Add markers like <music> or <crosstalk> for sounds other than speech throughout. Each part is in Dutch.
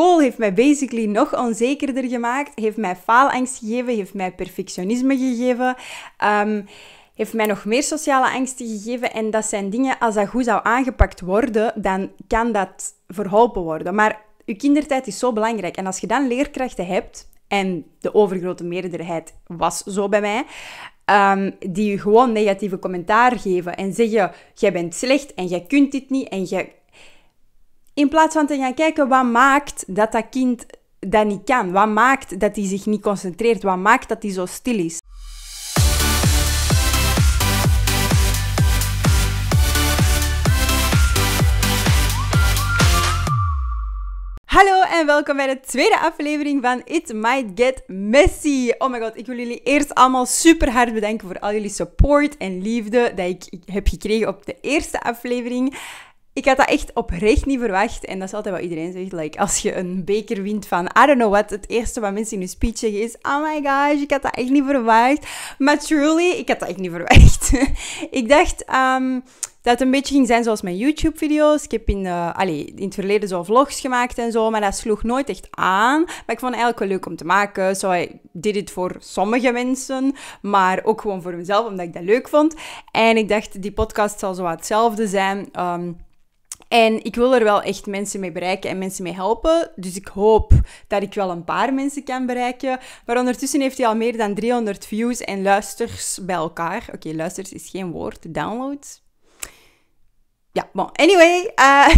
Heeft mij basically nog onzekerder gemaakt, heeft mij faalangst gegeven, heeft mij perfectionisme gegeven, um, heeft mij nog meer sociale angsten gegeven. En dat zijn dingen, als dat goed zou aangepakt worden, dan kan dat verholpen worden. Maar je kindertijd is zo belangrijk. En als je dan leerkrachten hebt, en de overgrote meerderheid was zo bij mij, um, die je gewoon negatieve commentaar geven en zeggen: jij bent slecht en jij kunt dit niet en jij. In plaats van te gaan kijken wat maakt dat dat kind dat niet kan, wat maakt dat hij zich niet concentreert, wat maakt dat hij zo stil is. Hallo en welkom bij de tweede aflevering van It Might Get Messy. Oh my god, ik wil jullie eerst allemaal super hard bedanken voor al jullie support en liefde dat ik heb gekregen op de eerste aflevering. Ik had dat echt oprecht niet verwacht. En dat is altijd wat iedereen zegt. Like, als je een beker wint van I don't know what, het eerste wat mensen in hun speech zeggen is Oh my gosh, ik had dat echt niet verwacht. Maar truly, ik had dat echt niet verwacht. <laughs> ik dacht... Um, dat het een beetje ging zijn zoals mijn YouTube-video's. Ik heb in, allez, in het verleden zo vlogs gemaakt en zo, maar dat sloeg nooit echt aan. Maar ik vond het eigenlijk wel leuk om te maken. Zo, so dit het voor sommige mensen, maar ook gewoon voor mezelf, omdat ik dat leuk vond. En ik dacht, die podcast zal zo hetzelfde zijn. Um, en ik wil er wel echt mensen mee bereiken en mensen mee helpen. Dus ik hoop dat ik wel een paar mensen kan bereiken. Maar ondertussen heeft hij al meer dan 300 views en luisters bij elkaar. Oké, okay, luisters is geen woord. Downloads ja, bon, anyway. Uh,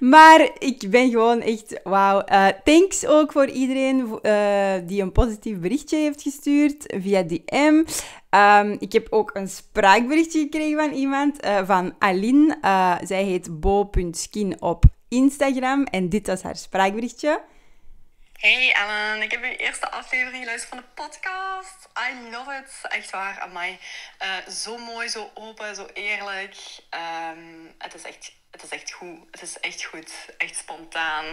<laughs> maar ik ben gewoon echt, wauw. Uh, thanks ook voor iedereen uh, die een positief berichtje heeft gestuurd via DM. Um, ik heb ook een spraakberichtje gekregen van iemand, van Aline. zij heet bo.skin op Instagram en dit was haar spraakberichtje. Hey Ellen, ik heb uw eerste aflevering geluisterd van de podcast. I love it. Echt waar, mij. Uh, zo mooi, zo open, zo eerlijk. Um, het, is echt, het is echt goed. Het is echt goed. Echt spontaan.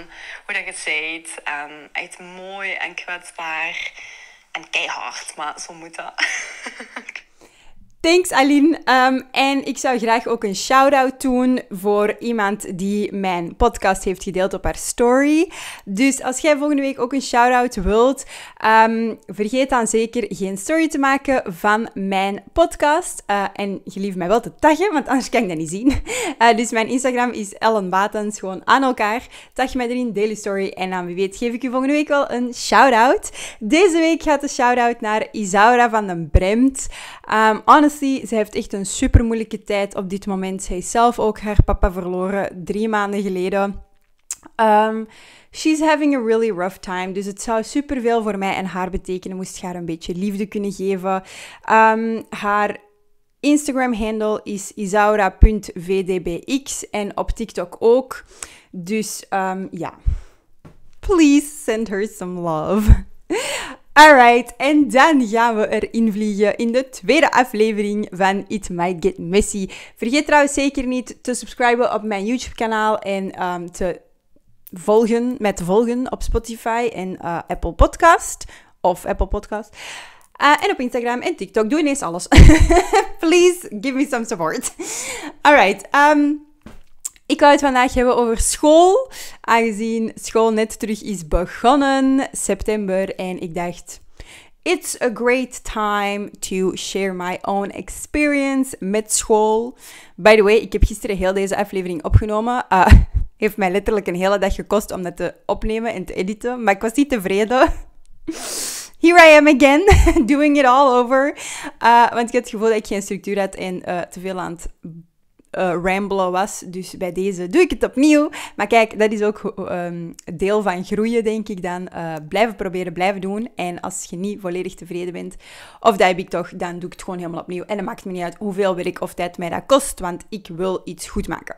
Hoe dat je het. Um, echt mooi en kwetsbaar. En keihard, maar zo moet dat. <laughs> Thanks Aline. Um, en ik zou graag ook een shout-out doen voor iemand die mijn podcast heeft gedeeld op haar story. Dus als jij volgende week ook een shout-out wilt, um, vergeet dan zeker geen story te maken van mijn podcast. Uh, en gelief mij wel te taggen, want anders kan ik dat niet zien. Uh, <laughs> dus mijn Instagram is Ellen Batens, gewoon aan elkaar. Tag mij erin, daily story. En dan wie weet geef ik u volgende week wel een shout-out. Deze week gaat de shout-out naar Isaura van den Bremt. Um, honestly, honestly, zij heeft echt een super moeilijke tijd op dit moment. Zij is zelf ook haar papa verloren drie maanden geleden. Um, she's having a really rough time. Dus het zou superveel voor mij en haar betekenen. Moest haar een beetje liefde kunnen geven. Um, haar Instagram-handle is isaura.vdbx en op TikTok ook. Dus um, ja, please send her some love. Alright, en dan gaan we erin vliegen in de tweede aflevering van It Might Get Messy. Vergeet trouwens zeker niet te subscriben op mijn YouTube-kanaal en um, te volgen, met volgen op Spotify en uh, Apple Podcast. Of Apple Podcast. Uh, en op Instagram en TikTok. Doe ineens alles. <laughs> Please give me some support. Alright. Um, ik wou het vandaag hebben over school, aangezien school net terug is begonnen, september. En ik dacht, it's a great time to share my own experience met school. By the way, ik heb gisteren heel deze aflevering opgenomen. Uh, <laughs> heeft mij letterlijk een hele dag gekost om dat te opnemen en te editen, maar ik was niet tevreden. <laughs> Here I am again, <laughs> doing it all over. Uh, want ik had het gevoel dat ik geen structuur had en uh, te veel aan het uh, ramblen was. Dus bij deze doe ik het opnieuw. Maar kijk, dat is ook um, deel van groeien, denk ik dan. Uh, blijven proberen, blijven doen. En als je niet volledig tevreden bent, of dat heb ik toch, dan doe ik het gewoon helemaal opnieuw. En dan maakt me niet uit hoeveel werk of tijd mij dat kost, want ik wil iets goed maken.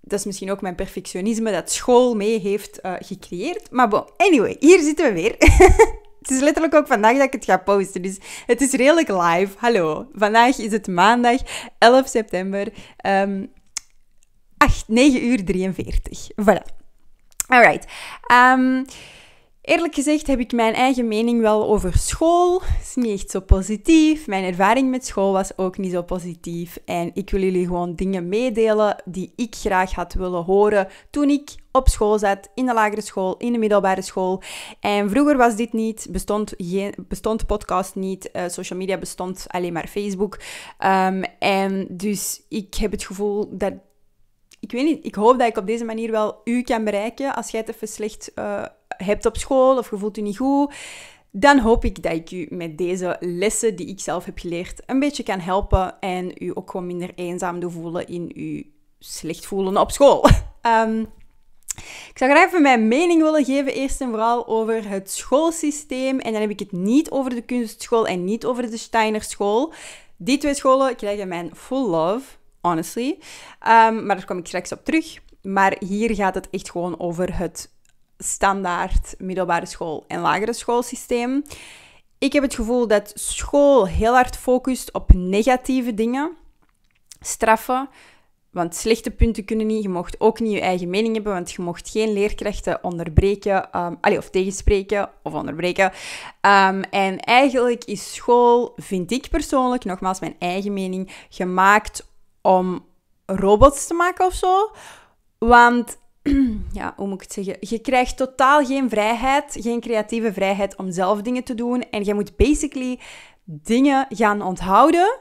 Dat is misschien ook mijn perfectionisme dat school mee heeft uh, gecreëerd. Maar bon, anyway, hier zitten we weer. <laughs> Het is letterlijk ook vandaag dat ik het ga posten. Dus het is redelijk live. Hallo. Vandaag is het maandag 11 september. Um, 8, 9 uur 43. Voilà. Alright. Um, Eerlijk gezegd heb ik mijn eigen mening wel over school. is niet echt zo positief. Mijn ervaring met school was ook niet zo positief. En ik wil jullie gewoon dingen meedelen die ik graag had willen horen toen ik op school zat, in de lagere school, in de middelbare school. En vroeger was dit niet, bestond, geen, bestond podcast niet, uh, social media bestond alleen maar Facebook. Um, en dus ik heb het gevoel dat ik weet niet, ik hoop dat ik op deze manier wel u kan bereiken. Als jij het even slecht uh, hebt op school of je voelt je niet goed, dan hoop ik dat ik u met deze lessen die ik zelf heb geleerd een beetje kan helpen en u ook gewoon minder eenzaam doe voelen in uw slecht voelen op school. Um, <laughs> ik zou graag even mijn mening willen geven, eerst en vooral over het schoolsysteem. En dan heb ik het niet over de kunstschool en niet over de Steiner school. Die twee scholen krijgen mijn full love, honestly. Um, maar daar kom ik straks op terug. Maar hier gaat het echt gewoon over het standaard middelbare school en lagere schoolsysteem. Ik heb het gevoel dat school heel hard focust op negatieve dingen. Straffen, want slechte punten kunnen niet. Je mocht ook niet je eigen mening hebben, want je mocht geen leerkrachten onderbreken, um, of tegenspreken of onderbreken. Um, en eigenlijk is school, vind ik persoonlijk, nogmaals mijn eigen mening, gemaakt om robots te maken of zo. Want <clears throat> ja, hoe moet ik het zeggen? Je krijgt totaal geen vrijheid, geen creatieve vrijheid om zelf dingen te doen. En je moet basically dingen gaan onthouden,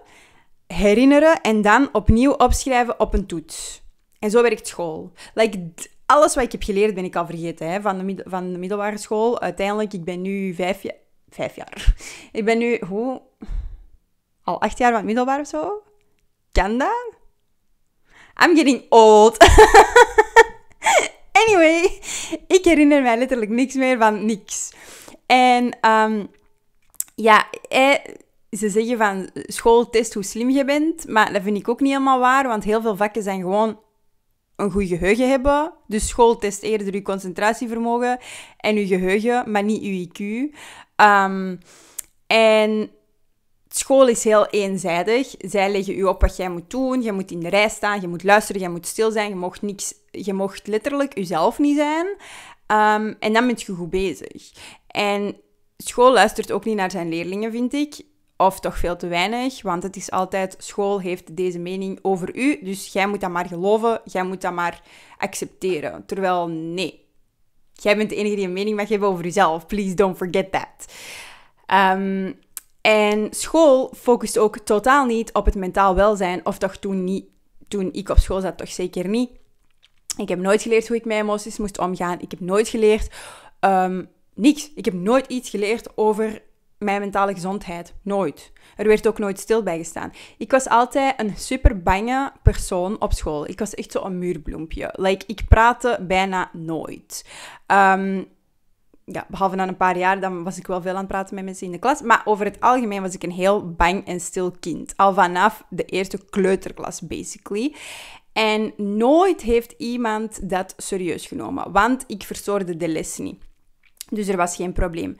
herinneren en dan opnieuw opschrijven op een toets. En zo werkt school. Like, alles wat ik heb geleerd ben ik al vergeten hè, van, de van de middelbare school. Uiteindelijk, ik ben nu vijf, vijf jaar. <laughs> Ik ben nu, hoe? Al acht jaar van het middelbaar of zo? Kan dat? I'm getting old. <laughs> Anyway, ik herinner mij letterlijk niks meer van niks. En um, ja, eh, ze zeggen van schooltest hoe slim je bent, maar dat vind ik ook niet helemaal waar, want heel veel vakken zijn gewoon een goed geheugen hebben. Dus school test eerder je concentratievermogen en je geheugen, maar niet je IQ. Um, en school is heel eenzijdig. Zij leggen u op wat jij moet doen. Je moet in de rij staan, je moet luisteren, je moet stil zijn. Je mocht, niks, je mocht letterlijk jezelf niet zijn. Um, en dan ben je goed bezig. En school luistert ook niet naar zijn leerlingen, vind ik. Of toch veel te weinig, want het is altijd, school heeft deze mening over u, dus jij moet dat maar geloven, jij moet dat maar accepteren. Terwijl, nee. Jij bent de enige die een mening mag hebben over jezelf. Please don't forget that. Um, en school focust ook totaal niet op het mentaal welzijn, of toch toen, niet, toen ik op school zat, toch zeker niet. Ik heb nooit geleerd hoe ik met emoties moest omgaan. Ik heb nooit geleerd um, niks. Ik heb nooit iets geleerd over mijn mentale gezondheid. Nooit. Er werd ook nooit stil bij gestaan. Ik was altijd een super bange persoon op school. Ik was echt zo'n muurbloempje. Like, ik praatte bijna nooit. Um, ja, behalve na een paar jaar, dan was ik wel veel aan het praten met mensen in de klas. Maar over het algemeen was ik een heel bang en stil kind. Al vanaf de eerste kleuterklas, basically. En nooit heeft iemand dat serieus genomen, want ik verstoorde de les niet. Dus er was geen probleem.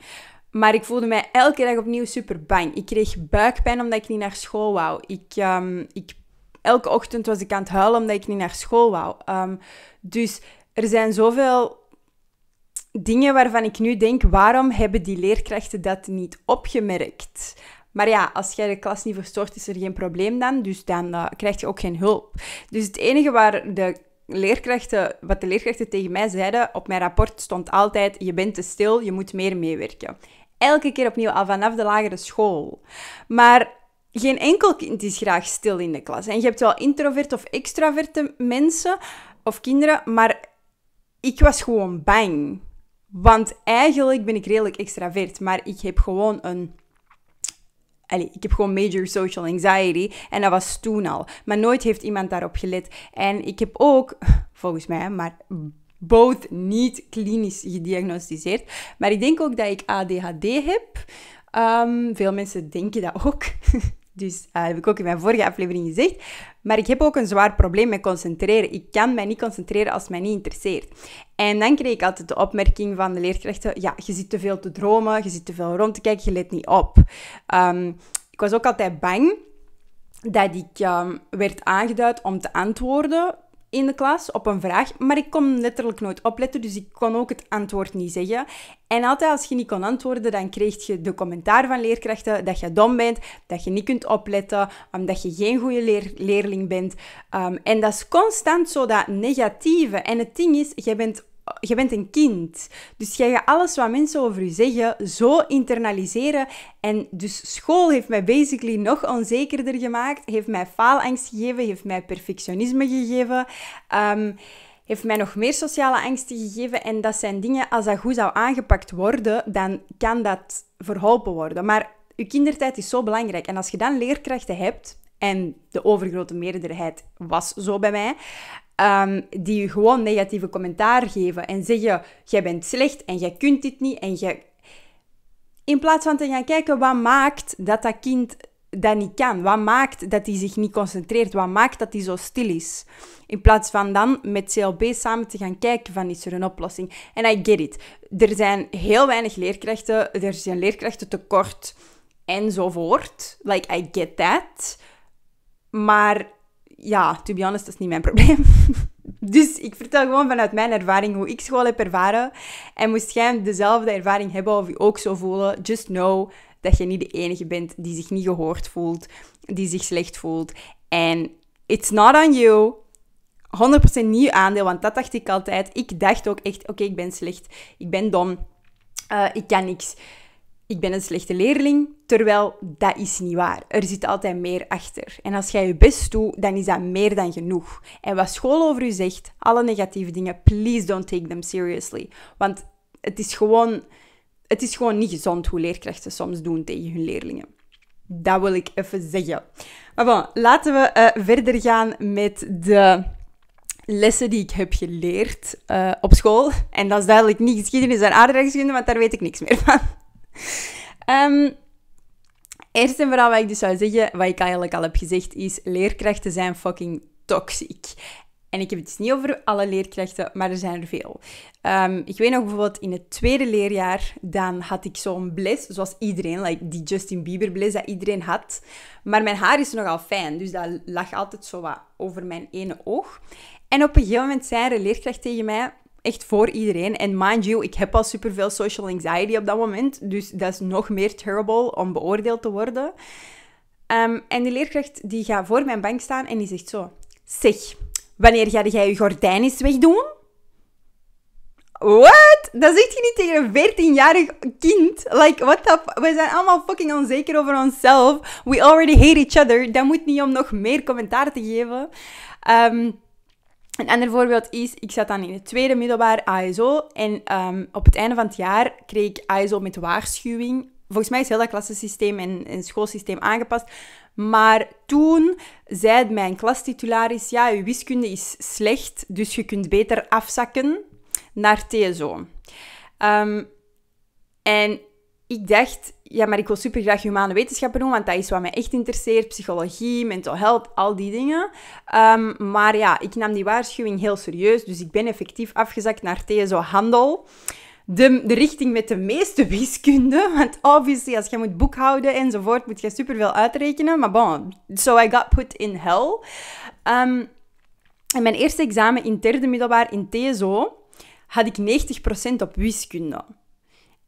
Maar ik voelde mij elke dag opnieuw super bang. Ik kreeg buikpijn omdat ik niet naar school wou. Ik, um, ik, elke ochtend was ik aan het huilen omdat ik niet naar school wou. Um, dus er zijn zoveel dingen waarvan ik nu denk, waarom hebben die leerkrachten dat niet opgemerkt? Maar ja, als jij de klas niet verstoort, is er geen probleem dan. Dus dan uh, krijg je ook geen hulp. Dus het enige waar de leerkrachten, wat de leerkrachten tegen mij zeiden op mijn rapport stond altijd: je bent te stil, je moet meer meewerken. Elke keer opnieuw, al vanaf de lagere school. Maar geen enkel kind is graag stil in de klas. En je hebt wel introverte of extraverte mensen of kinderen, maar ik was gewoon bang. Want eigenlijk ben ik redelijk extravert, maar ik heb gewoon een. Ik heb gewoon major social anxiety en dat was toen al. Maar nooit heeft iemand daarop gelet. En ik heb ook, <laughs> volgens mij, maar both niet klinisch gediagnosticeerd. Maar ik denk ook dat ik ADHD heb. Um, veel mensen denken dat ook. <laughs> Dus uh, heb ik ook in mijn vorige aflevering gezegd. Maar ik heb ook een zwaar probleem met concentreren. Ik kan mij niet concentreren als het mij niet interesseert. En dan kreeg ik altijd de opmerking van de leerkrachten: ja, je zit te veel te dromen, je zit te veel rond te kijken, je let niet op. Um, ik was ook altijd bang dat ik um, werd aangeduid om te antwoorden in de klas op een vraag, maar ik kon letterlijk nooit opletten, dus ik kon ook het antwoord niet zeggen. En altijd als je niet kon antwoorden, dan kreeg je de commentaar van leerkrachten dat je dom bent, dat je niet kunt opletten, omdat je geen goede leerling bent. Ehm, en dat is constant zo dat negatieve. En het ding is, je bent je bent een kind. Dus jij gaat alles wat mensen over je zeggen zo internaliseren. En dus school heeft mij basically nog onzekerder gemaakt. Heeft mij faalangst gegeven. Heeft mij perfectionisme gegeven. Um, heeft mij nog meer sociale angsten gegeven. En dat zijn dingen, als dat goed zou aangepakt worden, dan kan dat verholpen worden. Maar je kindertijd is zo belangrijk. En als je dan leerkrachten hebt, en de overgrote meerderheid was zo bij mij, um, die je gewoon negatieve commentaar geven en zeggen: jij bent slecht en jij kunt dit niet en jij. In plaats van te gaan kijken wat maakt dat dat kind dat niet kan, wat maakt dat hij zich niet concentreert, wat maakt dat hij zo stil is. In plaats van dan met CLB samen te gaan kijken van is er een oplossing. En I get it. Er zijn heel weinig leerkrachten, er zijn leerkrachten tekort enzovoort. Like, I get that. Maar ja, to be honest, dat is niet mijn <laughs> probleem. dus ik vertel gewoon vanuit mijn ervaring hoe ik school heb ervaren. En moest jij dezelfde ervaring hebben of je ook zo voelen, just know dat je niet de enige bent die zich niet gehoord voelt, die zich slecht voelt. En it's not on you. 100% nieuw aandeel, want dat dacht ik altijd. Ik dacht ook echt, oké, ik ben slecht, ik ben dom, uh, ik kan niks ik ben een slechte leerling, terwijl dat is niet waar. Er zit altijd meer achter. En als jij je best doet, dan is dat meer dan genoeg. En wat school over u zegt, alle negatieve dingen, please don't take them seriously. Want het is gewoon, het is gewoon niet gezond hoe leerkrachten soms doen tegen hun leerlingen. Dat wil ik even zeggen. Maar bon, laten we uh, verder gaan met de lessen die ik heb geleerd uh, op school. En dat is duidelijk niet geschiedenis en aardrijkskunde, want daar weet ik niks meer van. Um, eerst en vooral wat ik dus zou zeggen, wat ik eigenlijk al heb gezegd, is leerkrachten zijn fucking toxic. En ik heb het dus niet over alle leerkrachten, maar er zijn er veel. Um, ik weet nog bijvoorbeeld in het tweede leerjaar, dan had ik zo'n bles, zoals iedereen, like die Justin Bieber bles dat iedereen had. Maar mijn haar is nogal fijn, dus dat lag altijd zo wat over mijn ene oog. En op een gegeven moment zei er een leerkracht tegen mij, echt voor iedereen. En mind you, ik heb al superveel social anxiety op dat moment. Dus dat is nog meer terrible om beoordeeld te worden. Um, en die leerkracht die gaat voor mijn bank staan en die zegt zo... Zeg, wanneer ga jij je gordijn eens wegdoen? What? Dat zeg je niet tegen een 14-jarig kind. Like, what the We zijn allemaal fucking onzeker over onszelf. We already hate each other. Dat moet niet om nog meer commentaar te geven. Um, een ander voorbeeld is, ik zat dan in het tweede middelbaar ASO en ehm, op het einde van het jaar kreeg ik ASO met waarschuwing. Volgens mij is heel dat klassensysteem en, schoolsysteem aangepast. Maar toen zei mijn klastitularis, ja, je wiskunde is slecht, dus je kunt beter afzakken naar TSO. Um, en ik dacht, ja, maar ik wil super graag humane wetenschappen doen, want dat is wat mij echt interesseert. Psychologie, mental health, al die dingen. Ehm, maar ja, ik nam die waarschuwing heel serieus, dus ik ben effectief afgezakt naar TSO Handel. De, de richting met de meeste wiskunde, want obviously als je moet boekhouden enzovoort, moet je superveel uitrekenen. Maar bon, so I got put in hell. Um, en mijn eerste examen in derde middelbaar in TSO had ik 90% op wiskunde.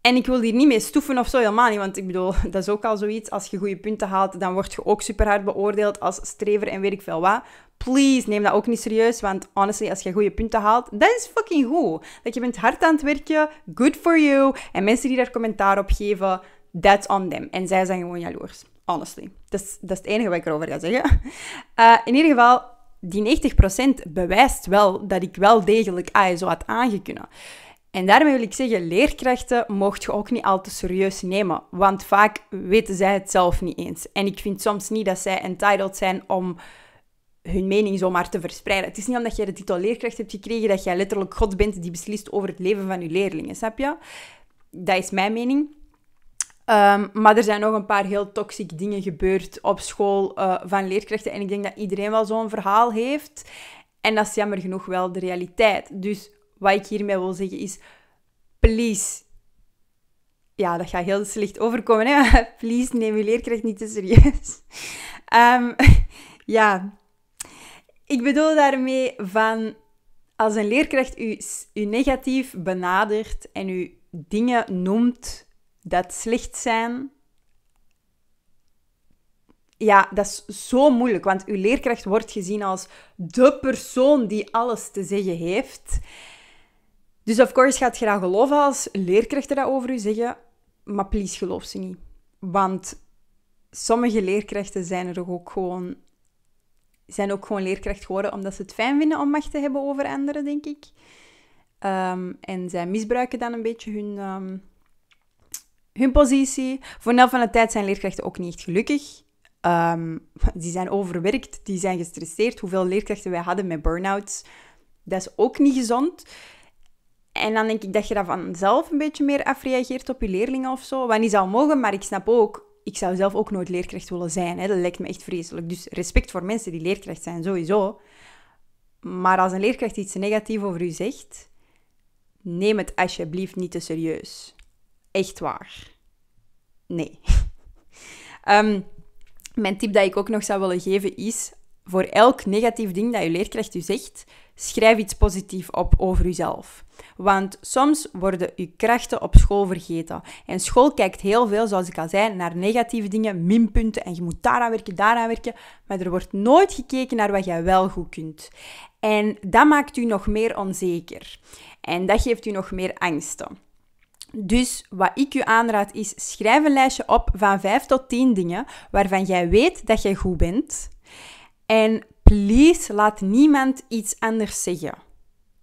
En ik wil hier niet mee stoeven of zo, helemaal niet. Want ik bedoel, <laughs> dat is ook al zoiets. Als je goede punten haalt, dan word je ook super hard beoordeeld als strever en weet ik veel wat. Please, neem dat ook niet serieus. Want honestly, als je goede punten haalt, dat is fucking goed. Dat je bent hard aan het werken, good for you. En mensen die daar commentaar op geven, that's on them. En zij zijn gewoon jaloers. Honestly. Dat is, dat is het enige wat ik erover ga zeggen. Uh, <laughs> in ieder geval, die 90% bewijst wel dat ik wel degelijk ASO had aangekunnen. En daarmee wil ik zeggen, leerkrachten mocht je ook niet al te serieus nemen, want vaak weten zij het zelf niet eens. En ik vind soms niet dat zij entitled zijn om hun mening zomaar te verspreiden. Het is niet omdat jij de titel leerkracht hebt gekregen dat jij letterlijk God bent die beslist over het leven van je leerlingen, snap je? Dat is mijn mening. Um, maar er zijn nog een paar heel toxic dingen gebeurd op school uh, van leerkrachten. En ik denk dat iedereen wel zo'n verhaal heeft. En dat is jammer genoeg wel de realiteit. Dus wat ik hiermee wil zeggen is, please, ja, dat gaat heel slecht overkomen, hè? <laughs> please neem je leerkracht niet te serieus. Um, <laughs> <laughs> ja, ik bedoel daarmee van als een leerkracht u, u negatief benadert en u dingen noemt dat slecht zijn, ja, dat is zo moeilijk, want uw leerkracht wordt gezien als de persoon die alles te zeggen heeft. Dus of course gaat je dat geloven als leerkrachten dat over u zeggen, maar please geloof ze niet. Want sommige leerkrachten zijn er ook gewoon, zijn ook gewoon leerkracht geworden omdat ze het fijn vinden om macht te hebben over anderen, denk ik. Ehm, en zij misbruiken dan een beetje hun, ehm, hun positie. Voor een van de tijd zijn leerkrachten ook niet echt gelukkig. Um, die zijn overwerkt, die zijn gestresseerd. Hoeveel leerkrachten wij hadden met burn-outs, dat is ook niet gezond. En dan denk ik dat je dat vanzelf een beetje meer afreageert op je leerlingen of zo. Wat niet zou mogen, maar ik snap ook, ik zou zelf ook nooit leerkracht willen zijn. Hè. Dat lijkt me echt vreselijk. Dus respect voor mensen die leerkracht zijn, sowieso. Maar als een leerkracht iets negatiefs over u zegt, neem het alsjeblieft niet te serieus. Echt waar. Nee. um, <laughs> Mijn tip dat ik ook nog zou willen geven is, voor elk negatief ding dat je leerkracht u zegt, schrijf iets positiefs op over uzelf. Want soms worden uw krachten op school vergeten. En school kijkt heel veel, zoals ik al zei, naar negatieve dingen, minpunten. En je moet daaraan werken, daaraan werken. Maar er wordt nooit gekeken naar wat jij wel goed kunt. En dat maakt u nog meer onzeker. En dat geeft u nog meer angsten. Dus wat ik u aanraad is, schrijf een lijstje op van 5 tot 10 dingen waarvan jij weet dat jij goed bent. En please, laat niemand iets anders zeggen.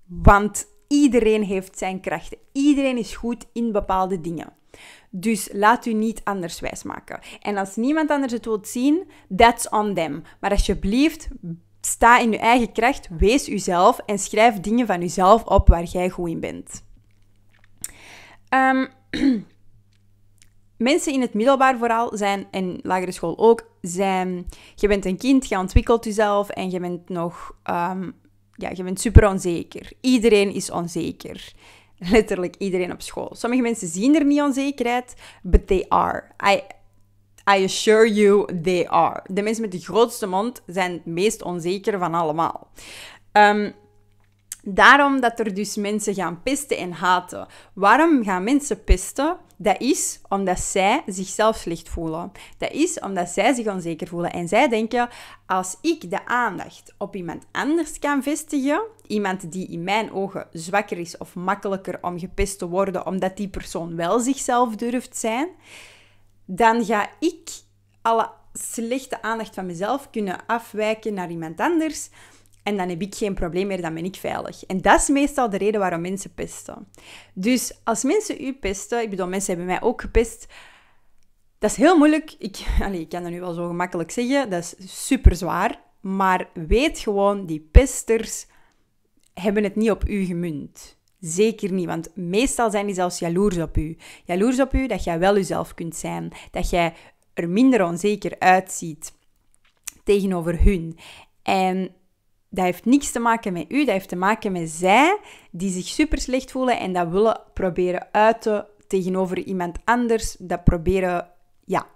Want iedereen heeft zijn krachten. Iedereen is goed in bepaalde dingen. Dus laat u niet anders wijsmaken. En als niemand anders het wilt zien, that's on them. Maar alsjeblieft, sta in uw eigen kracht, wees uzelf en schrijf dingen van uzelf op waar jij goed in bent. Um, <clears throat> mensen in het middelbaar vooral zijn, en lagere school ook, zijn... Je bent een kind, je ontwikkelt jezelf en je bent nog... Um, ja, je bent super onzeker. Iedereen is onzeker. Letterlijk iedereen op school. Sommige mensen zien er niet onzekerheid, but they are. I, I assure you, they are. De mensen met de grootste mond zijn het meest onzeker van allemaal. Um, Daarom dat er dus mensen gaan pesten en haten. Waarom gaan mensen pesten? Dat is omdat zij zichzelf slecht voelen. Dat is omdat zij zich onzeker voelen. En zij denken, als ik de aandacht op iemand anders kan vestigen, iemand die in mijn ogen zwakker is of makkelijker om gepest te worden, omdat die persoon wel zichzelf durft zijn, dan ga ik alle slechte aandacht van mezelf kunnen afwijken naar iemand anders en dan heb ik geen probleem meer, dan ben ik veilig. En dat is meestal de reden waarom mensen pesten. Dus als mensen u pesten, ik bedoel, mensen hebben mij ook gepest. Dat is heel moeilijk. Ik, <laughs> allez, ik kan dat nu wel zo gemakkelijk zeggen. Dat is super zwaar. Maar weet gewoon, die pesters hebben het niet op u gemunt. Zeker niet, want meestal zijn die zelfs jaloers op u. Jaloers op u dat jij wel jezelf kunt zijn. Dat jij er minder onzeker uitziet tegenover hun. En dat heeft niks te maken met u, dat heeft te maken met zij die zich super slecht voelen en dat willen proberen uiten tegenover iemand anders. Dat proberen, ja.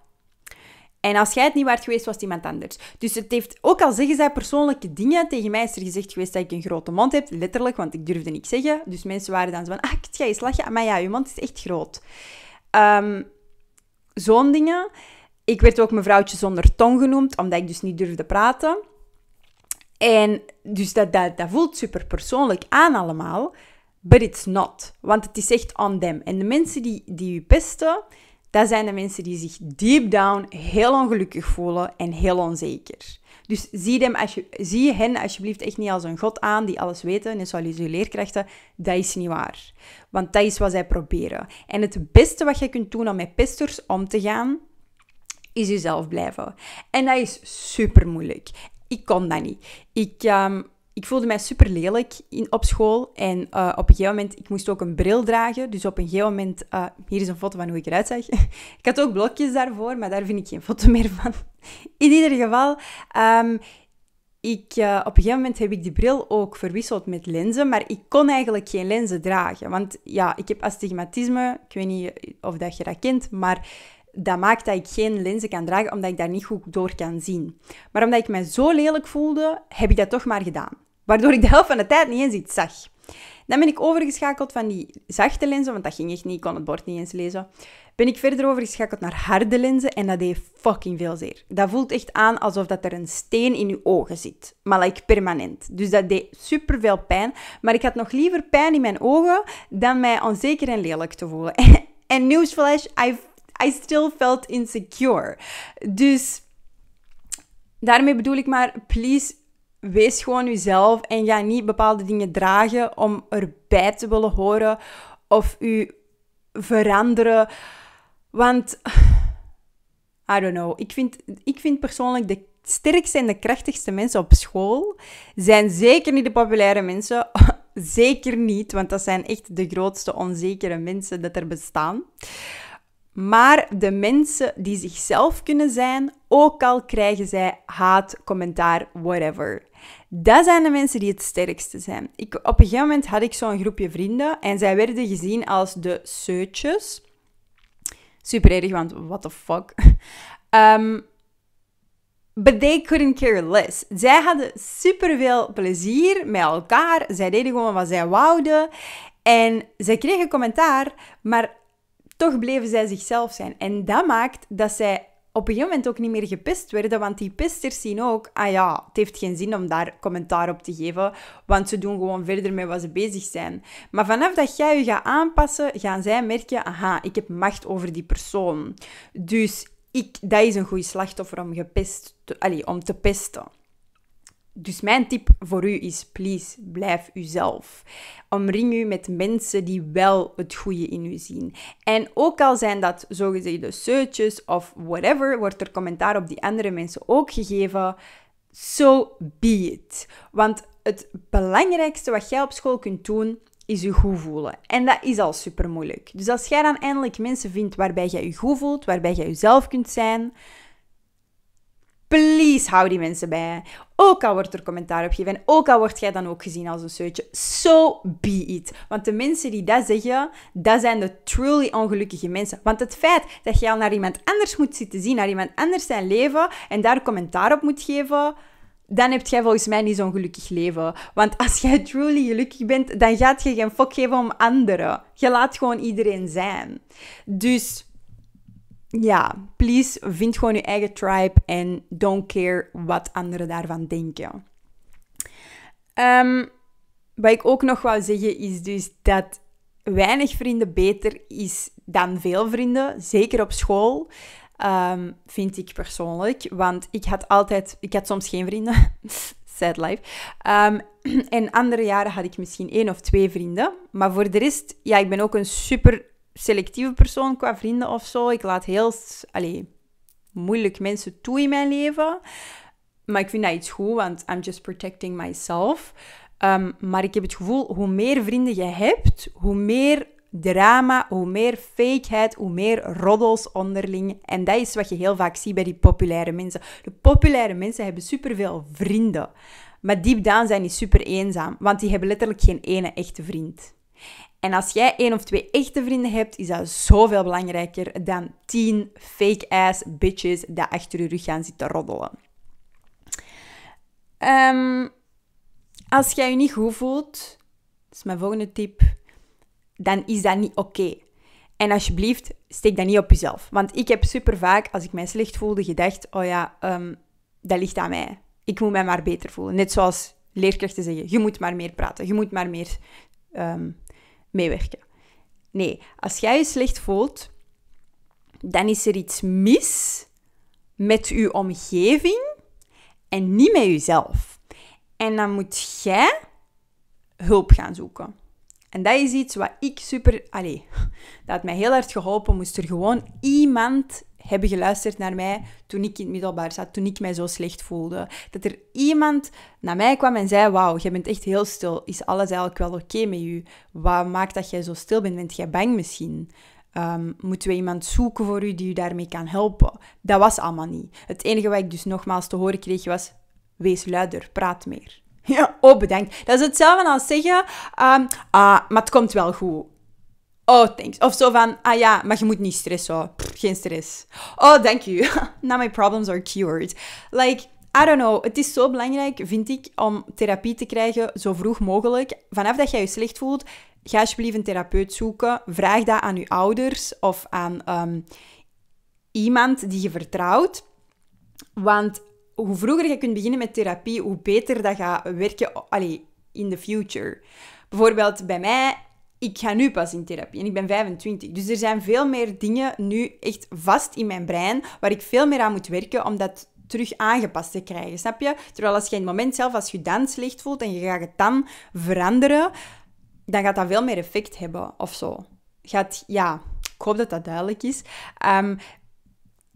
En als jij het niet waard geweest, was het iemand anders. Dus het heeft, ook al zeggen zij persoonlijke dingen, tegen mij is er gezegd geweest dat ik een grote mond heb, letterlijk, want ik durfde niks zeggen. Dus mensen waren dan zo van, ah, ik ga eens lachen, maar ja, je mond is echt groot. Um, Zo'n dingen. Ik werd ook mevrouwtje zonder tong genoemd, omdat ik dus niet durfde praten. En dus dat, dat, dat voelt super persoonlijk aan allemaal, but it's not. Want het is echt on them. En de mensen die, die u pesten, dat zijn de mensen die zich deep down heel ongelukkig voelen en heel onzeker. Dus zie, hem als je, zie hen alsjeblieft echt niet als een god aan die alles weten, net zoals je leerkrachten. Dat is niet waar. Want dat is wat zij proberen. En het beste wat je kunt doen om met pesters om te gaan, is jezelf blijven. En dat is super moeilijk ik kon dat niet. Ik, ehm, ik voelde mij super lelijk in, op school. En uh, op een gegeven moment, ik moest ook een bril dragen. Dus op een gegeven moment, uh, hier is een foto van hoe ik eruit zag. <laughs> ik had ook blokjes daarvoor, maar daar vind ik geen foto meer van. <laughs> in ieder geval, um, ik, uh, op een gegeven moment heb ik die bril ook verwisseld met lenzen, maar ik kon eigenlijk geen lenzen dragen. Want ja, ik heb astigmatisme, ik weet niet of dat je dat kent, maar dat maakt dat ik geen lenzen kan dragen, omdat ik daar niet goed door kan zien. Maar omdat ik mij zo lelijk voelde, heb ik dat toch maar gedaan. Waardoor ik de helft van de tijd niet eens iets zag. Dan ben ik overgeschakeld van die zachte lenzen, want dat ging echt niet, ik kon het bord niet eens lezen. Ben ik verder overgeschakeld naar harde lenzen en dat deed fucking veel zeer. Dat voelt echt aan alsof dat er een steen in je ogen zit, maar like permanent. Dus dat deed super veel pijn, maar ik had nog liever pijn in mijn ogen dan mij onzeker en lelijk te voelen. <laughs> en newsflash, I, I still felt insecure. Dus daarmee bedoel ik maar, please wees gewoon jezelf en ga niet bepaalde dingen dragen om erbij te willen horen of u veranderen. Want, I don't know, ik vind, ik vind persoonlijk de sterkste en de krachtigste mensen op school zijn zeker niet de populaire mensen. <laughs> zeker niet, want dat zijn echt de grootste onzekere mensen dat er bestaan. Maar de mensen die zichzelf kunnen zijn, ook al krijgen zij haat, commentaar, whatever. Dat zijn de mensen die het sterkste zijn. Ik, op een gegeven moment had ik zo'n groepje vrienden en zij werden gezien als de seutjes. Super erg, want what the fuck. Um, <laughs> but they couldn't care less. Zij hadden super veel plezier met elkaar. Zij deden gewoon wat zij wouden. En zij kregen commentaar, maar toch bleven zij zichzelf zijn. En dat maakt dat zij op een gegeven moment ook niet meer gepest werden, want die pesters zien ook, ah ja, het heeft geen zin om daar commentaar op te geven, want ze doen gewoon verder met wat ze bezig zijn. Maar vanaf dat jij je gaat aanpassen, gaan zij merken, aha, ik heb macht over die persoon. Dus ik, dat is een goed slachtoffer om, gepest te, om te pesten. Dus mijn tip voor u is, please, blijf uzelf. Omring u met mensen die wel het goede in u zien. En ook al zijn dat zogezegde seutjes of whatever, wordt er commentaar op die andere mensen ook gegeven. So be it. Want het belangrijkste wat jij op school kunt doen, is je goed voelen. En dat is al super moeilijk. Dus als jij dan eindelijk mensen vindt waarbij jij je goed voelt, waarbij jij jezelf kunt zijn, Please hou die mensen bij. Ook al wordt er commentaar op gegeven en ook al word jij dan ook gezien als een seutje. So be it. Want de mensen die dat zeggen, dat zijn de truly ongelukkige mensen. Want het feit dat jij al naar iemand anders moet zitten zien, naar iemand anders zijn leven en daar commentaar op moet geven, dan heb jij volgens mij niet zo'n gelukkig leven. Want als jij truly gelukkig bent, dan gaat je geen fuck geven om anderen. Je laat gewoon iedereen zijn. Dus ja, please, vind gewoon je eigen tribe en don't care wat anderen daarvan denken. Um, wat ik ook nog wou zeggen is dus dat weinig vrienden beter is dan veel vrienden, zeker op school. Um, vind ik persoonlijk. Want ik had altijd, ik had soms geen vrienden. <laughs> Sad life. Um, <clears throat> en andere jaren had ik misschien één of twee vrienden. Maar voor de rest, ja, ik ben ook een super selectieve persoon qua vrienden of zo. Ik laat heel allee, moeilijk mensen toe in mijn leven. Maar ik vind dat iets goed, want I'm just protecting myself. Um, maar ik heb het gevoel, hoe meer vrienden je hebt, hoe meer drama, hoe meer fakeheid, hoe meer roddels onderling. En dat is wat je heel vaak ziet bij die populaire mensen. De populaire mensen hebben superveel vrienden. Maar deep down zijn die super eenzaam, want die hebben letterlijk geen ene echte vriend. En als jij één of twee echte vrienden hebt, is dat zoveel belangrijker dan tien fake-ass bitches die achter je rug gaan zitten roddelen. Um, als jij je niet goed voelt, dat is mijn volgende tip, dan is dat niet oké. En alsjeblieft, steek dat niet op jezelf. Want ik heb super vaak, als ik mij slecht voelde, gedacht: oh ja, um, dat ligt aan mij. Ik moet mij maar beter voelen. Net zoals leerkrachten zeggen: je moet maar meer praten, je moet maar meer um, meewerken. Nee, als jij je slecht voelt, dan is er iets mis met je omgeving en niet met jezelf. En dan moet jij hulp gaan zoeken. En dat is iets wat ik super... Allee, <laughs> dat had mij heel hard geholpen. Moest er gewoon iemand hebben geluisterd naar mij toen ik in het middelbaar zat, toen ik mij zo slecht voelde. Dat er iemand naar mij kwam en zei, wauw, jij bent echt heel stil. Is alles eigenlijk wel oké met je? Wat maakt dat jij zo stil bent? Bent jij bang misschien? Um, moeten we iemand zoeken voor u die u daarmee kan helpen? Dat was allemaal niet. Het enige wat ik dus nogmaals te horen kreeg was, wees luider, praat meer. <laughs> Ja, oh bedankt. Dat is hetzelfde als zeggen, um, ah, maar het komt wel goed. Oh, thanks. Of zo van, ah ja, maar je moet niet stressen. geen stress. Oh, thank you. <laughs> Now my problems are cured. Like, I don't know. Het is zo belangrijk, vind ik, om therapie te krijgen zo vroeg mogelijk. Vanaf dat jij je slecht voelt, ga alsjeblieft een therapeut zoeken. Vraag dat aan je ouders of aan ehm, iemand die je vertrouwt. Want hoe vroeger je kunt beginnen met therapie, hoe beter dat gaat werken allee, in the future. Bijvoorbeeld bij mij, ik ga nu pas in therapie en ik ben 25. Dus er zijn veel meer dingen nu echt vast in mijn brein waar ik veel meer aan moet werken om dat terug aangepast te krijgen, snap je? Terwijl als je in het moment zelf, als je dan slecht voelt en je gaat het dan veranderen, dan gaat dat veel meer effect hebben of zo. Gaat, ja, ik hoop dat dat duidelijk is. Um,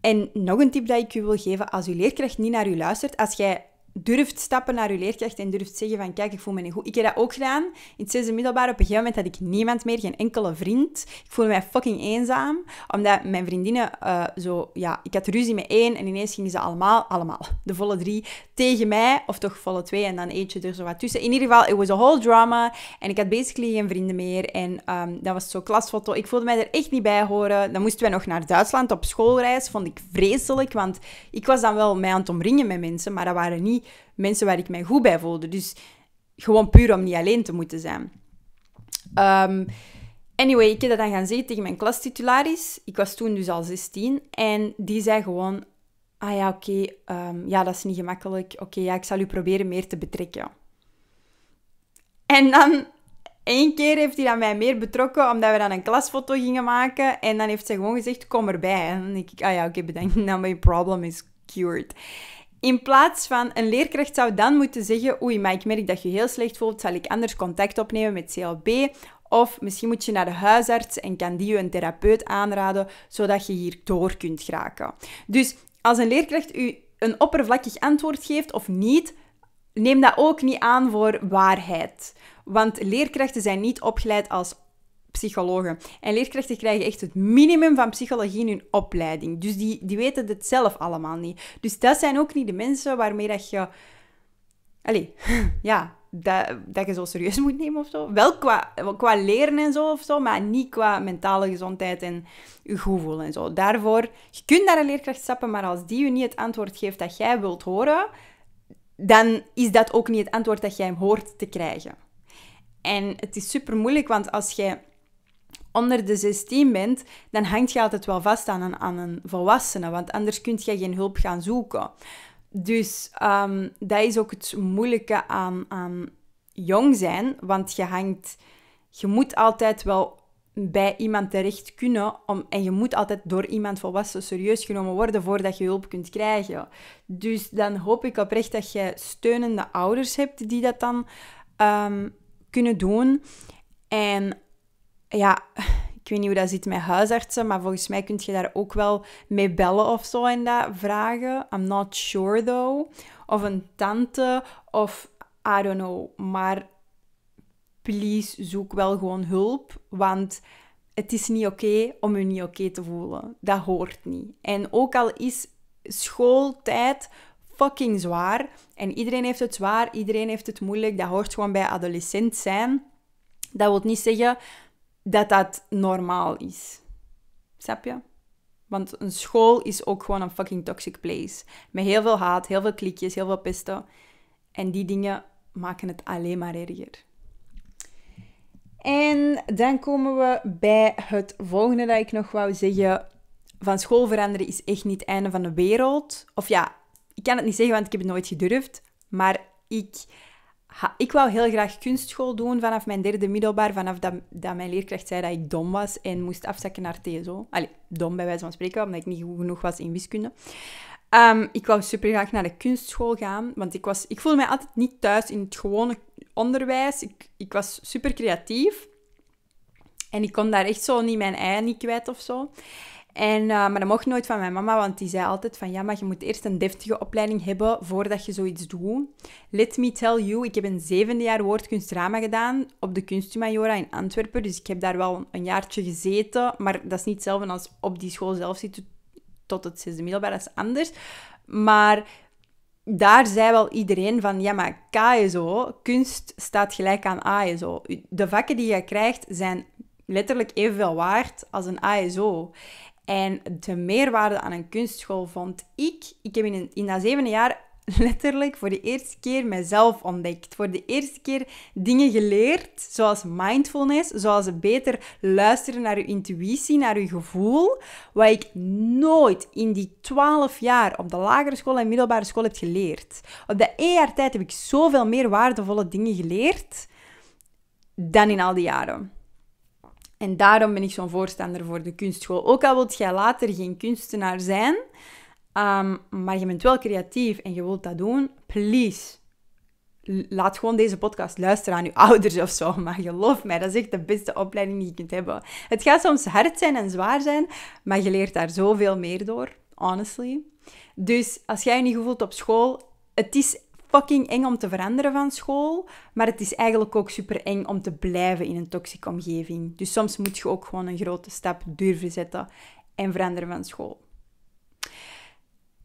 en nog een tip dat ik je wil geven, als je leerkracht niet naar je luistert, als jij durft stappen naar je leerkracht en durft zeggen van kijk, ik voel me niet goed. Ik heb dat ook gedaan. In het zesde middelbaar, op een gegeven moment had ik niemand meer, geen enkele vriend. Ik voelde mij fucking eenzaam, omdat mijn vriendinnen uh, zo, ja, ik had ruzie met één en ineens gingen ze allemaal, allemaal, de volle drie, tegen mij, of toch volle twee en dan eentje er zo wat tussen. In ieder geval, it was a whole drama en ik had basically geen vrienden meer en um, dat was zo klasfoto. Ik voelde mij er echt niet bij horen. Dan moesten we nog naar Duitsland op schoolreis, vond ik vreselijk, want ik was dan wel mij aan het omringen met mensen, maar dat waren niet mensen waar ik mij goed bij voelde. Dus gewoon puur om niet alleen te moeten zijn. Um, anyway, ik heb dat dan gaan zeggen tegen mijn klastitularis. Ik was toen dus al 16. En die zei gewoon... Ah ja, oké. Ehm, ja, dat is niet gemakkelijk. Oké, ja, ik zal u proberen meer te betrekken. En dan... één keer heeft hij dan mij meer betrokken, omdat we dan een klasfoto gingen maken. En dan heeft ze gewoon gezegd, kom erbij. En denk ik, ah ja, oké, bedankt. <laughs> Now my problem is cured. In plaats van een leerkracht zou dan moeten zeggen: Oei, maar ik merk dat je heel slecht voelt, zal ik anders contact opnemen met CLB? Of misschien moet je naar de huisarts en kan die je een therapeut aanraden, zodat je hier door kunt geraken. Dus als een leerkracht u een oppervlakkig antwoord geeft of niet, neem dat ook niet aan voor waarheid. Want leerkrachten zijn niet opgeleid als psychologen. En leerkrachten krijgen echt het minimum van psychologie in hun opleiding. Dus die, die weten het zelf allemaal niet. Dus dat zijn ook niet de mensen waarmee dat je... Allee, <laughs> ja, dat, dat je zo serieus moet nemen of zo. Wel qua, qua leren en zo of zo, maar niet qua mentale gezondheid en je goed voelen en zo. Daarvoor, je kunt naar een leerkracht stappen, maar als die je niet het antwoord geeft dat jij wilt horen, dan is dat ook niet het antwoord dat jij hoort te krijgen. En het is super moeilijk, want als jij onder de 16 bent, dan hangt je altijd wel vast aan een, aan een volwassene, want anders kun je geen hulp gaan zoeken. Dus um, dat is ook het moeilijke aan, aan jong zijn, want je hangt, je moet altijd wel bij iemand terecht kunnen om, en je moet altijd door iemand volwassen serieus genomen worden voordat je hulp kunt krijgen. Dus dan hoop ik oprecht dat je steunende ouders hebt die dat dan um, kunnen doen. En ja, <laughs> ik weet niet hoe dat zit met huisartsen, maar volgens mij kun je daar ook wel mee bellen of zo en dat vragen. I'm not sure though. Of een tante of I don't know. Maar please zoek wel gewoon hulp, want het is niet oké om je niet oké te voelen. Dat hoort niet. En ook al is schooltijd fucking zwaar en iedereen heeft het zwaar, iedereen heeft het moeilijk, dat hoort gewoon bij adolescent zijn. Dat wil niet zeggen dat dat normaal is. Snap je? Want een school is ook gewoon een fucking toxic place. Met heel veel haat, heel veel klikjes, heel veel pesten. En die dingen maken het alleen maar erger. En dan komen we bij het volgende dat ik nog wou zeggen. Van school veranderen is echt niet het einde van de wereld. Of ja, ik kan het niet zeggen, want ik heb het nooit gedurfd. Maar ik ik wou heel graag kunstschool doen vanaf mijn derde middelbaar, vanaf dat, dat mijn leerkracht zei dat ik dom was en moest afzakken naar TSO. Allee, dom bij wijze van spreken, omdat ik niet goed genoeg was in wiskunde. Um, ik wou super graag naar de kunstschool gaan, want ik, was, ik voelde mij altijd niet thuis in het gewone onderwijs. Ik, ik was super creatief en ik kon daar echt zo niet mijn ei niet kwijt of zo. En, uh, maar dat mocht nooit van mijn mama, want die zei altijd van ja, maar je moet eerst een deftige opleiding hebben voordat je zoiets doet. Let me tell you, ik heb een zevende jaar woordkunstdrama gedaan op de Kunsthumaniora in Antwerpen. Dus ik heb daar wel een jaartje gezeten, maar dat is niet hetzelfde als op die school zelf zitten tot het zesde middelbaar, dat is anders. Maar daar zei wel iedereen van, ja, maar KSO, kunst staat gelijk aan ASO. De vakken die je krijgt zijn letterlijk evenveel waard als een ASO. En de meerwaarde aan een kunstschool vond ik... Ik heb in, in dat zevende jaar <laughs> letterlijk voor de eerste keer mezelf ontdekt. Voor de eerste keer dingen geleerd, zoals mindfulness, zoals beter luisteren naar je intuïtie, naar je gevoel, wat ik nooit in die twaalf jaar op de lagere school en middelbare school heb geleerd. Op de één jaar tijd heb ik zoveel meer waardevolle dingen geleerd dan in al die jaren. En daarom ben ik zo'n voorstander voor de kunstschool. Ook al wilt jij later geen kunstenaar zijn, Ehm, maar je bent wel creatief en je wilt dat doen, please. Laat gewoon deze podcast luisteren aan je <laughs> ouders of zo. Maar geloof mij, dat is echt de beste opleiding die je kunt hebben. Het gaat soms hard zijn en zwaar zijn, maar je leert daar zoveel meer door, honestly. Dus als jij je niet voelt op school, het is fucking eng om te veranderen van school, maar het is eigenlijk ook super eng om te blijven in een toxische omgeving. Dus soms moet je ook gewoon een grote stap durven zetten en veranderen van school.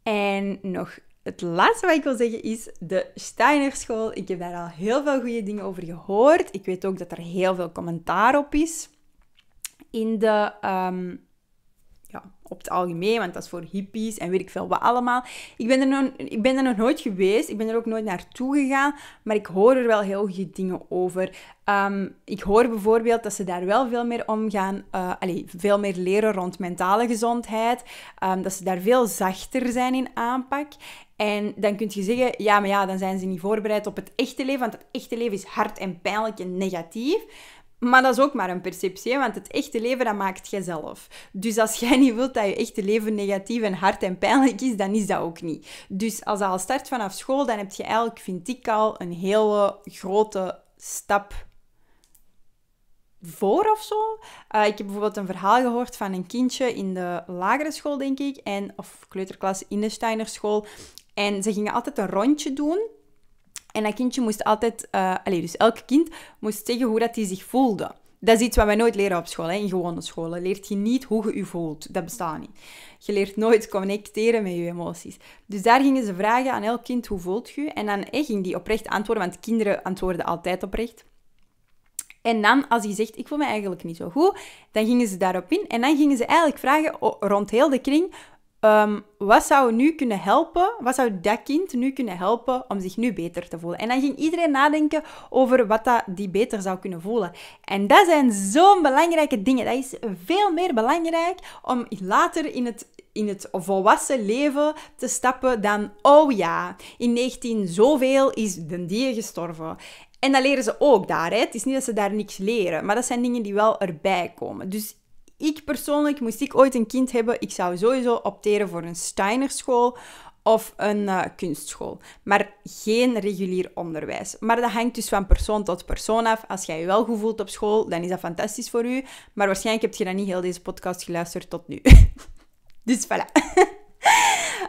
En nog het laatste wat ik wil zeggen is de Steiner School. Ik heb daar al heel veel goede dingen over gehoord. Ik weet ook dat er heel veel commentaar op is in de um, ja, op het algemeen, want dat is voor hippies en weet ik veel wat allemaal. Ik ben, er nog, ik ben er nog nooit geweest, ik ben er ook nooit naartoe gegaan, maar ik hoor er wel heel goede dingen over. Ehm, ik hoor bijvoorbeeld dat ze daar wel veel meer omgaan, uh, allez, veel meer leren rond mentale gezondheid, um, dat ze daar veel zachter zijn in aanpak. En dan kun je zeggen, ja, maar ja, dan zijn ze niet voorbereid op het echte leven, want het echte leven is hard en pijnlijk en negatief. Maar dat is ook maar een perceptie, want het echte leven, dat maakt jij zelf. Dus als jij niet wilt dat je echte leven negatief en hard en pijnlijk is, dan is dat ook niet. Dus als dat al start vanaf school, dan heb je eigenlijk, vind ik al, een hele grote stap voor of zo. Uh, ik heb bijvoorbeeld een verhaal gehoord van een kindje in de lagere school, denk ik, en, of kleuterklas in de Steinerschool. En ze gingen altijd een rondje doen en dat kindje moest altijd, uh, allez, dus elk kind moest zeggen hoe dat hij zich voelde. Dat is iets wat wij nooit leren op school, hè, in gewone scholen. Leert je niet hoe je je voelt. Dat bestaat niet. Je leert nooit connecteren met je emoties. Dus daar gingen ze vragen aan elk kind, hoe voelt je? En dan eh, ging die oprecht antwoorden, want kinderen antwoorden altijd oprecht. En dan, als hij zegt, ik voel me eigenlijk niet zo goed, dan gingen ze daarop in. En dan gingen ze eigenlijk vragen rond heel de kring, Ehm, wat zou nu kunnen helpen? Wat zou dat kind nu kunnen helpen om zich nu beter te voelen? En dan ging iedereen nadenken over wat dat die beter zou kunnen voelen. En dat zijn zo'n belangrijke dingen. Dat is veel meer belangrijk om later in het in het volwassen leven te stappen dan, oh ja, in 19 zoveel is de die gestorven. En dat leren ze ook daar. Hè. Het is niet dat ze daar niks leren, maar dat zijn dingen die wel erbij komen. Dus ik persoonlijk, moest ik ooit een kind hebben, ik zou sowieso opteren voor een Steinerschool of een uh, kunstschool. Maar geen regulier onderwijs. Maar dat hangt dus van persoon tot persoon af. Als jij je wel goed voelt op school, dan is dat fantastisch voor u. Maar waarschijnlijk heb je dan niet heel deze podcast geluisterd tot nu. <laughs> dus voilà. <laughs>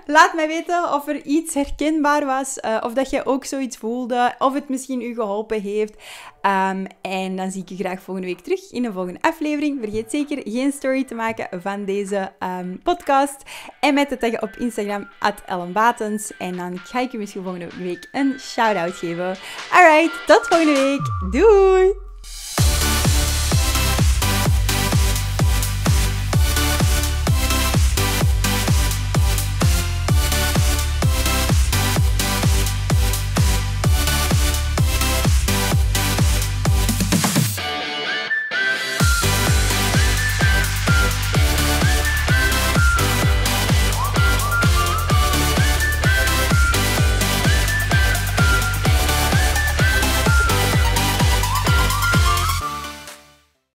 Laat mij weten of er iets herkenbaar was, uh, of dat je ook zoiets voelde, of het misschien u geholpen heeft. Um, en dan zie ik je graag volgende week terug in een volgende aflevering. Vergeet zeker geen story te maken van deze um, podcast. En met te taggen op Instagram, at Batens. En dan ga ik je misschien volgende week een shout-out geven. Alright, tot volgende week. Doei!